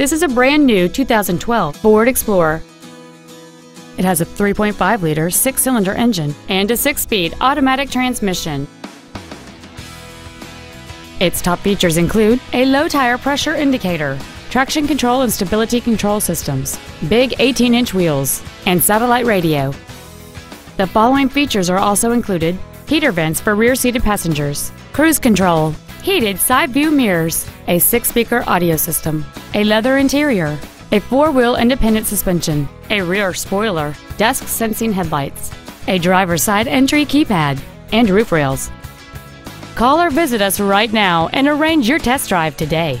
This is a brand new 2012 Ford Explorer. It has a 3.5 liter six cylinder engine and a six speed automatic transmission. Its top features include a low tire pressure indicator, traction control and stability control systems, big 18 inch wheels, and satellite radio. The following features are also included heater vents for rear seated passengers, cruise control, heated side view mirrors, a six speaker audio system, a leather interior, a four wheel independent suspension, a rear spoiler, dusk sensing headlights, a driver's side entry keypad, and roof rails. Call or visit us right now and arrange your test drive today.